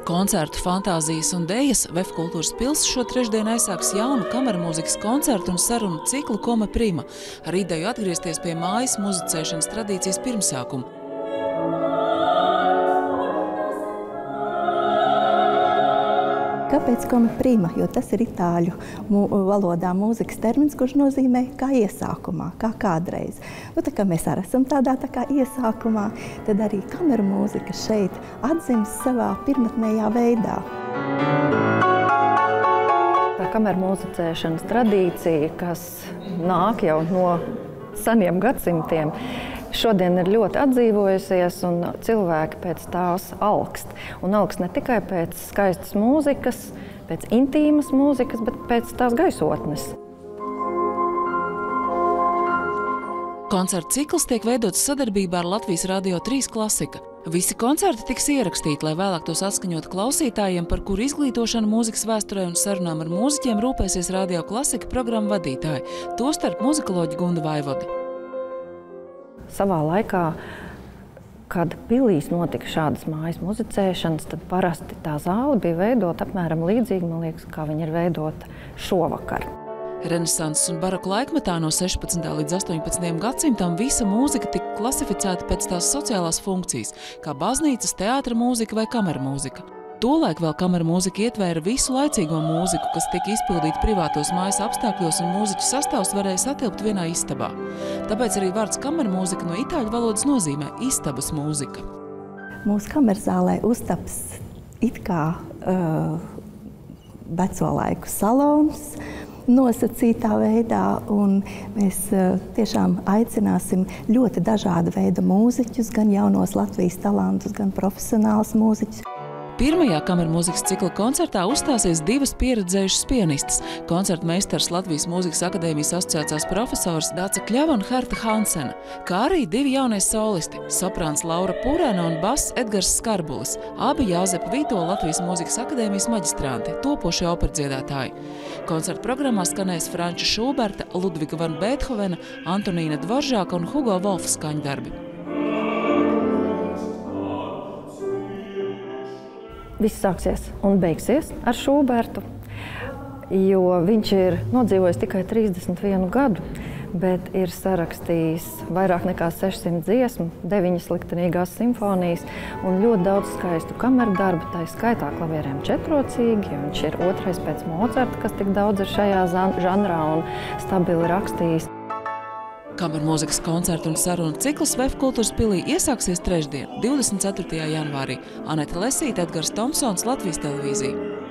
Ar koncertu Fantāzijas un Dejas Vef kultūras pils šo trešdienu aizsāks jaunu kameru mūzikas koncertu un sarunu ciklu Koma Prima ar ideju atgriezties pie mājas muzicēšanas tradīcijas pirmsākuma. Kāpēc koma prima? Jo tas ir itāļu mū, valodā mūzikas termins, kurš nozīmē kā iesākumā, kā kādreiz. Nu, tā kā mēs arī esam tādā tā kā iesākumā, tad arī kameru mūzika šeit atzīst savā pirmotnējā veidā. Tā kameru mūzicēšanas tradīcija, kas nāk jau no seniem gadsimtiem, šodien ir ļoti atdzīvojusies, un cilvēki pēc tās augst. Un augst ne tikai pēc skaistas mūzikas, pēc intīmas mūzikas, bet pēc tās gaisotnes. Koncerta cikls tiek veidots sadarbībā ar Latvijas Rādio 3 klasika. Visi koncerti tiks ierakstīti, lai vēlāk tos atskaņot klausītājiem, par kuru izglītošanu mūzikas vēsturē un sarunām ar mūziķiem rūpēsies Radio klasika programmu vadītāji, tostarp muzikoloģi Gunda Vaivodi. Savā laikā, kad pilīs notika šādas mājas muzicēšanas, tad parasti tā zāle bija veidota apmēram līdzīgi, man liekas, kā viņa ir veidota šovakar. Renesanses un baroka laikmetā no 16. līdz 18. gadsimtam visa mūzika tika klasificēta pēc tās sociālās funkcijas, kā baznīcas, teātra mūzika vai kamera mūzika. Tolaik vēl kamera mūzika ietvēra visu laicīgo mūziku, kas tika izpildīta privātos mājas apstākļos, un mūziķu sastāvs varēja satilpt vienā istabā. Tāpēc arī vārds kamera mūzika no itāļu valodas nozīmē istabas mūzika. Mūsu kamerzālē uztaps it kā uh, veco laiku salons, nosacītā veidā. Mēs tiešām aicināsim ļoti dažādu veidu mūziķus, gan jaunos Latvijas talantus, gan profesionālus mūziķus. Pirmajā kameru mūzikas cikla koncertā uzstāsies divas pieredzējušas pianistas - koncerta meistars Latvijas Mūzikas akadēmijas asociācijas profesors Dāca Kļava un Herta Hansena, kā arī divi jaunie solisti - soprāns Laura Pūrēna un bass Edgars Skarbulis, abi Jāzepa Vīto Latvijas Mūzikas akadēmijas maģistranti, topošie operdziedātāji. Koncerta programmā skanēs Franča Šūberta, Ludviga van Beethovena, Antonīna Dvoržāka un Hugo Wolfa skaņdarbi. Viss sāksies un beigsies ar Šūbertu, jo viņš ir nodzīvojis tikai 31 gadu, bet ir sarakstījis vairāk nekā 600 dziesmu, 9 liktenīgās simfonijas un ļoti daudz skaistu kameru darbu, tā skaitā klavierēm četrocīgi. Viņš ir otrais pēc Mocarta, kas tik daudz ir šajā žanrā un stabili rakstījis. Kameru mūzikas koncertu un sarunu cikls VF kultūras pilī iesāksies trešdien, 24. janvārī. Aneta Lesīte, Edgars Tomsons, Latvijas televīzija.